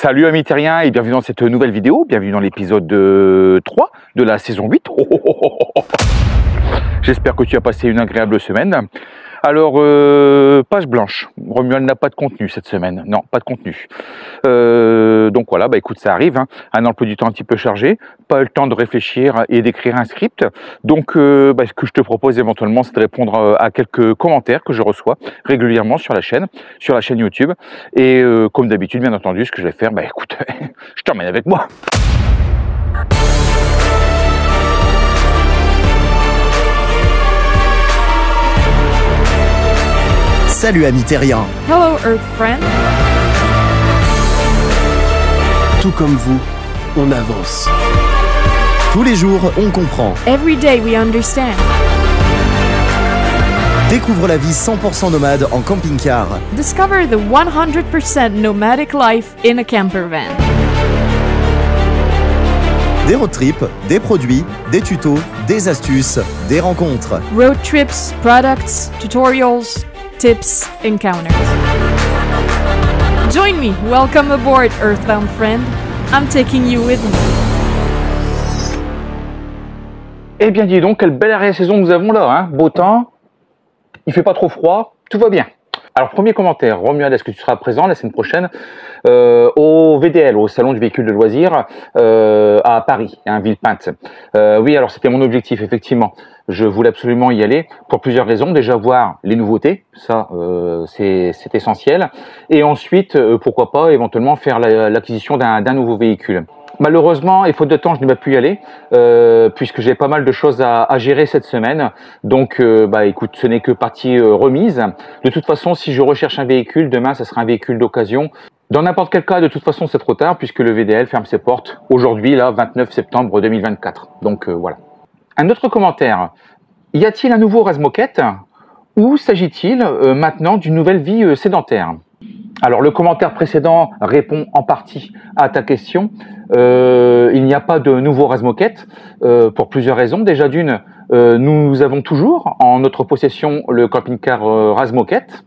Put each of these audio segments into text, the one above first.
Salut amis terriens et bienvenue dans cette nouvelle vidéo, bienvenue dans l'épisode 3 euh, de la saison 8. J'espère que tu as passé une agréable semaine. Alors, euh, page blanche. Romuald n'a pas de contenu cette semaine. Non, pas de contenu. Euh, donc voilà, bah écoute, ça arrive. Hein. Un emploi du temps un petit peu chargé. Pas le temps de réfléchir et d'écrire un script. Donc, euh, bah, ce que je te propose éventuellement, c'est de répondre à quelques commentaires que je reçois régulièrement sur la chaîne, sur la chaîne YouTube. Et comme d'habitude, bien entendu, ce que je vais faire, bah écoute, je t'emmène avec moi. Salut amis terriens. Hello Earth friend. Tout comme vous, on avance. Tous les jours, on comprend. Every day we understand. Découvre la vie 100% nomade en camping-car. Discover the 100% nomadic life in a camper van. Des road trips, des produits, des tutos, des astuces, des rencontres. Road trips, products, tutorials, tips, encounters. Join me. Welcome aboard, Earthbound friend. I'm taking you with me. Eh bien, dis donc, quelle belle arrière-saison nous avons là, hein Beau temps, il fait pas trop froid, tout va bien. Alors, premier commentaire, Romuald, est-ce que tu seras présent la semaine prochaine euh, au VDL, au Salon du véhicule de loisirs euh, à Paris, à Villepinte euh, Oui, alors c'était mon objectif, effectivement. Je voulais absolument y aller pour plusieurs raisons. Déjà voir les nouveautés, ça c'est essentiel. Et ensuite, pourquoi pas éventuellement faire l'acquisition d'un nouveau véhicule. Malheureusement, et faute de temps, je n'ai pas pu y aller, euh, puisque j'ai pas mal de choses à, à, gérer cette semaine. Donc, euh, bah, écoute, ce n'est que partie euh, remise. De toute façon, si je recherche un véhicule, demain, ça sera un véhicule d'occasion. Dans n'importe quel cas, de toute façon, c'est trop tard, puisque le VDL ferme ses portes aujourd'hui, là, 29 septembre 2024. Donc, voilà. Un autre commentaire. Y a-t-il un nouveau Razmoket ou s'agit-il maintenant d'une nouvelle vie sédentaire? Alors le commentaire précédent répond en partie à ta question. Euh, il n'y a pas de nouveau Razmoket euh, pour plusieurs raisons. Déjà d'une, euh, nous avons toujours en notre possession le camping-car euh, Razmoket.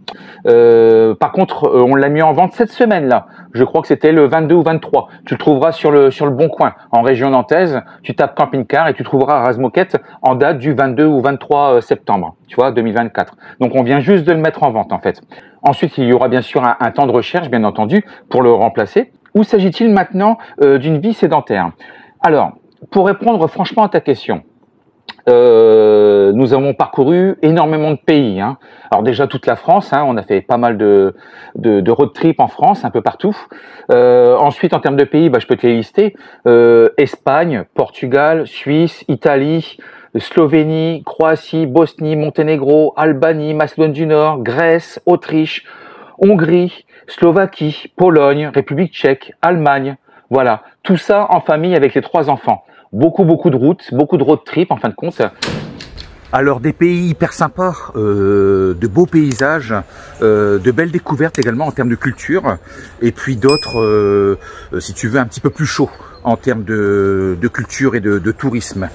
Euh, par contre, on l'a mis en vente cette semaine-là. Je crois que c'était le 22 ou 23. Tu le trouveras sur le sur le Bon Coin en région nantaise. Tu tapes camping-car et tu trouveras Razmoket en date du 22 ou 23 septembre. Tu vois, 2024. Donc on vient juste de le mettre en vente en fait. Ensuite, il y aura bien sûr un, temps de recherche, bien entendu, pour le remplacer. Ou s'agit-il maintenant euh, d'une vie sédentaire? Alors, pour répondre franchement à ta question, euh, nous avons parcouru énormément de pays. Hein. Alors déjà toute la France, hein, on a fait pas mal de, de, road trip en France, un peu partout. Euh, ensuite, en termes de pays, bah, je peux te les lister Espagne, Portugal, Suisse, Italie, Slovénie, Croatie, Bosnie, Monténégro, Albanie, Macédoine du Nord, Grèce, Autriche, Hongrie, Slovaquie, Pologne, République tchèque, Allemagne. Voilà, tout ça en famille avec les trois enfants. Beaucoup, beaucoup de routes, beaucoup de road trip en fin de compte. Alors des pays hyper sympas, euh, de beaux paysages, euh, de belles découvertes également en termes de culture, et puis d'autres, euh, si tu veux, un petit peu plus chauds en termes de, culture et de, tourisme.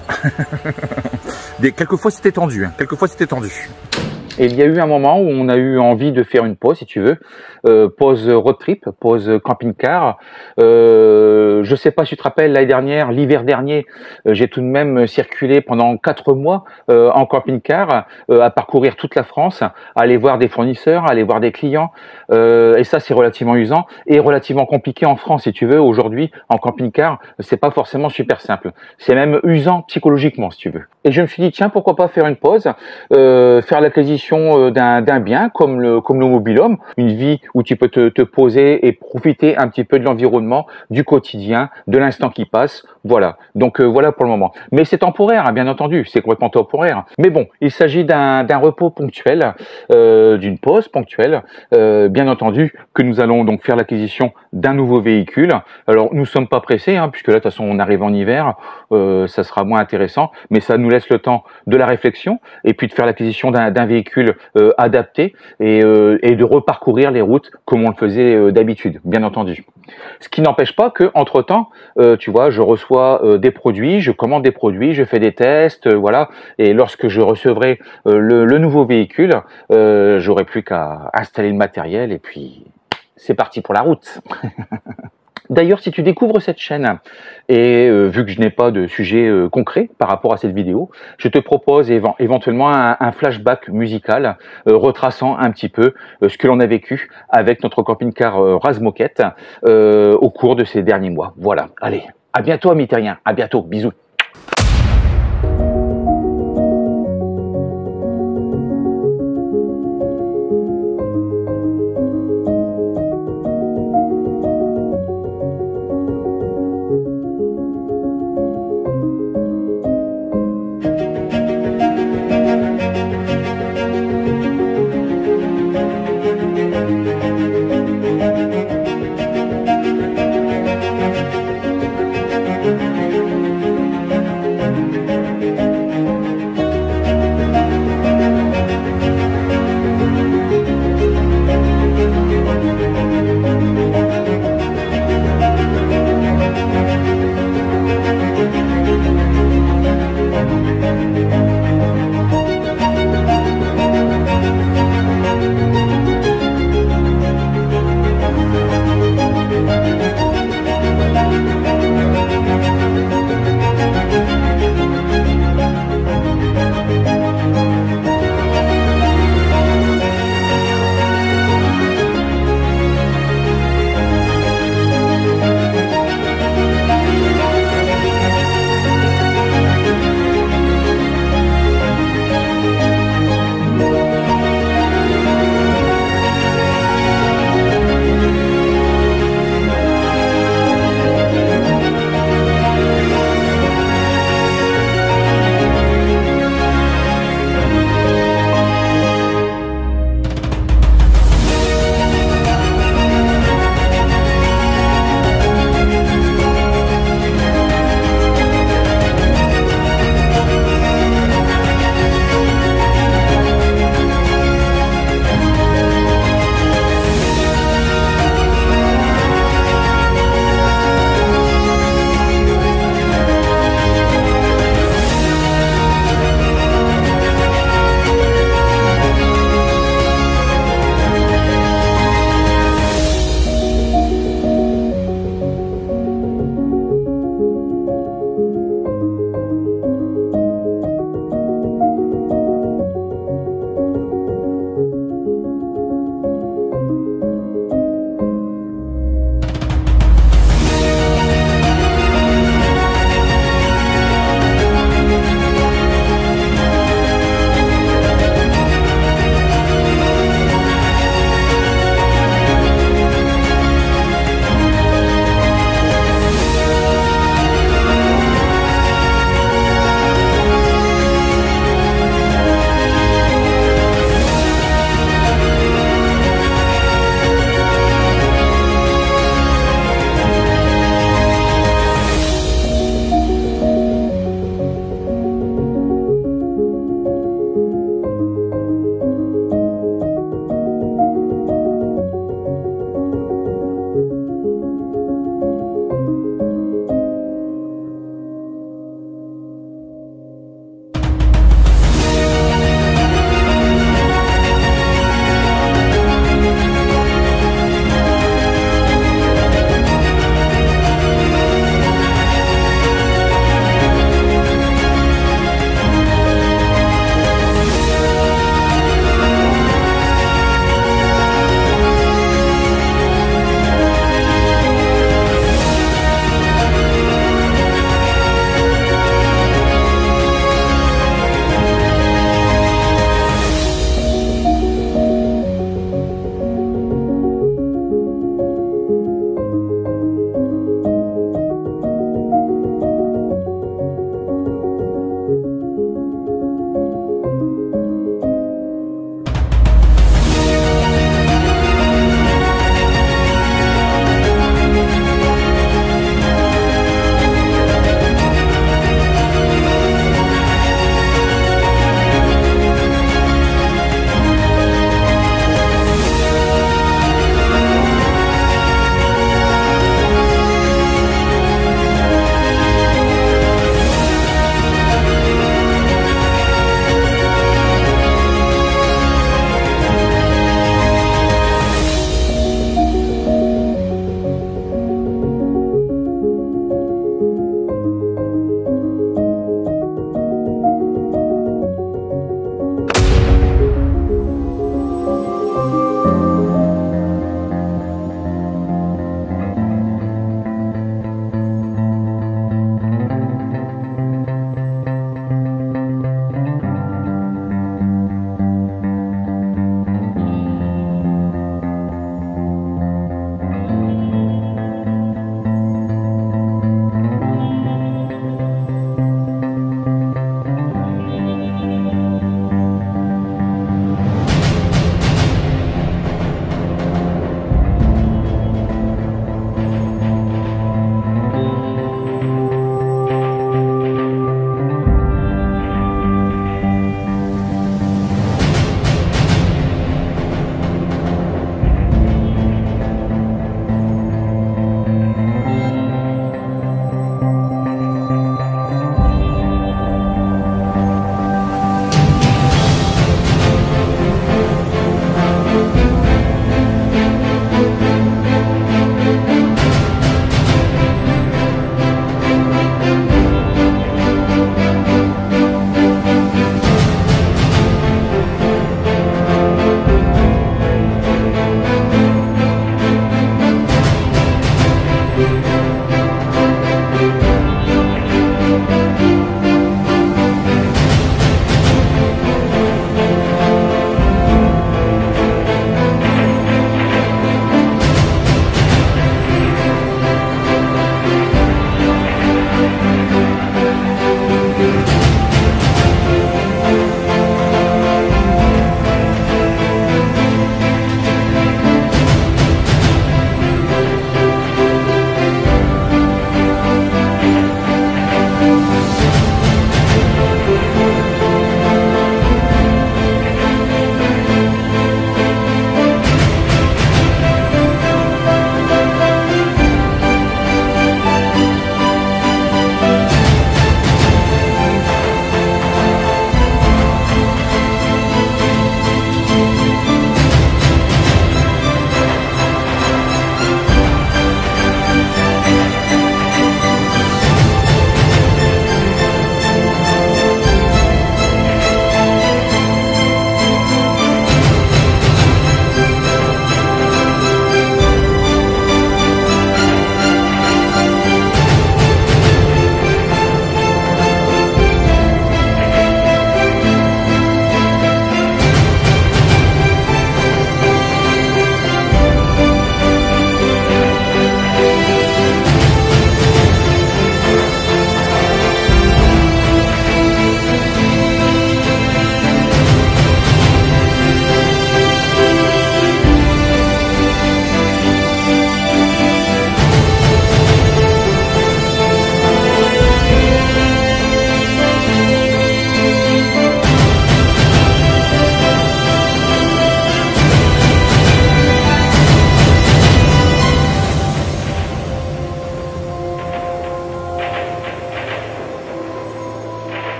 quelquefois c'était tendu, hein. quelquefois c'était tendu. Et il y a eu un moment où on a eu envie de faire une pause, si tu veux, euh, pause road trip, pause camping-car. Euh, je sais pas si tu te rappelles, l'année dernière, l'hiver dernier, euh, j'ai tout de même circulé pendant quatre mois euh, en camping-car, à parcourir toute la France, à aller voir des fournisseurs, à aller voir des clients. et ça, c'est relativement usant et relativement compliqué en France, si tu veux. Aujourd'hui, en camping-car, c'est pas forcément super simple. C'est même usant psychologiquement, si tu veux. Et je me suis dit, tiens, pourquoi pas faire une pause, faire l'acquisition euh, d'un bien comme le, comme le une vie où tu peux te, poser et profiter un petit peu de l'environnement, du quotidien, de l'instant qui passe. Voilà. Donc euh, voilà pour le moment. Mais c'est temporaire, hein, bien entendu. C'est complètement temporaire. Mais bon, il s'agit d'un repos ponctuel, euh, d'une pause ponctuelle, bien entendu, que nous allons donc faire l'acquisition d'un nouveau véhicule. Alors nous sommes pas pressés, hein, puisque là de toute façon on arrive en hiver, ça sera moins intéressant, mais ça nous laisse le temps de la réflexion et puis de faire l'acquisition d'un véhicule euh, adapté euh, et, de reparcourir les routes comme on le faisait euh, d'habitude, bien entendu. Ce qui n'empêche pas que entre temps, tu vois, je reçois des produits, je commande des produits, je fais des tests, voilà. Et lorsque je recevrai le, nouveau véhicule, j'aurai plus qu'à installer le matériel et puis c'est parti pour la route. D'ailleurs, si tu découvres cette chaîne, et euh, vu que je n'ai pas de sujet euh, concret par rapport à cette vidéo, je te propose éventuellement un, flashback musical euh, retraçant un petit peu ce que l'on a vécu avec notre camping-car Razmoquette au cours de ces derniers mois. Voilà, allez, à bientôt amis terriens, à bientôt, bisous.